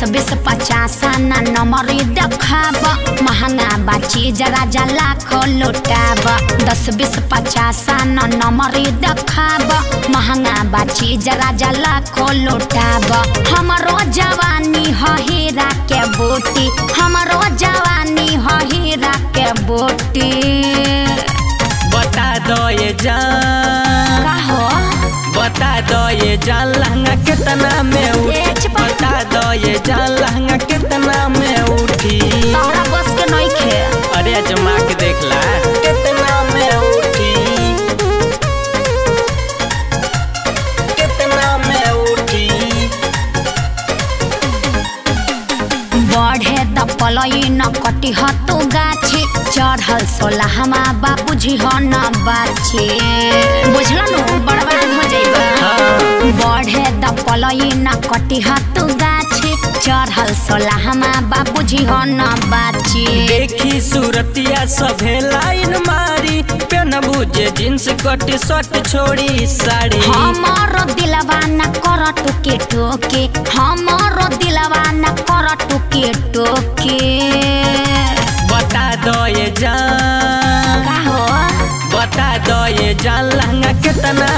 बीस बीस पचास आना नंबर दखाब। महँगा बाची जरा जला को लुटाब। दस बीस पचास आना नंबर दखाब। महँगा बाची जरा जला को लुटाब। हमारो जवानी हो हीरा के बोटी। हमारो जवानी हो हीरा के बोटी। बता दो ये जान। बता दो ये जान लहंगा कितना में अरे अजमा के देख ला। कितना में उठी। कितना में उठी। बढ़े त पलई न कटी ह तू गाछी। चढ़ल सोलहमा बा बुझी ह न बाछी। बुझल नु बर्बाद हो। जाइबा हाँ बढ़े पलई न कटी ह तू गाछी चढ़ल सोलहमा बा बुझी ह न बाछी। देखी सूरतिया सभे लाइन मारी पेन बुझे जींस कटी शर्ट छोड़ी साड़ी। हमर दिलवा न कर टुके टोके हमर दिलवा न कर टुके टोके। बता दो ये जान। बता दो ये जान लहंगा कितना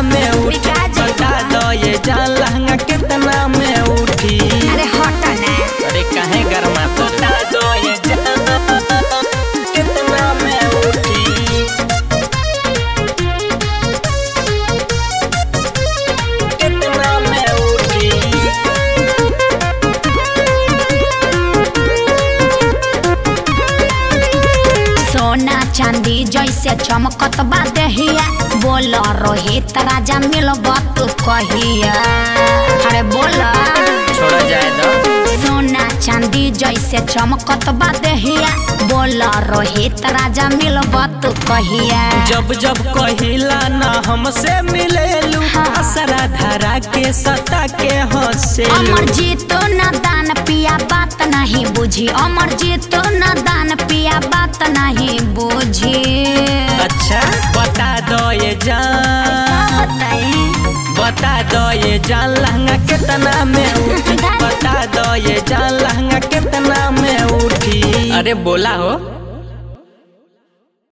चांदी जैसे चमकत बा देहिया बोल रोहित राजा मिलब तू कहिया अरे बोल। छोड़ा जाए दो सोना चांदी जैसे चमकत बा देहिया बोल रोहित राजा मिलब तू कहिया जब जब कहिला ना हमसे मिलेलू हाँ। असरा धरा के सता के हंसेलू। अमर जीतो न दान पिया बात नहीं बुझी। अमर जीतो न दान पिया बात नहीं बुझी बताएँ बता दो ये जान। लहंगा कितना में उठी बता दो ये जान लहंगा कितना में उठी अरे बोला हो।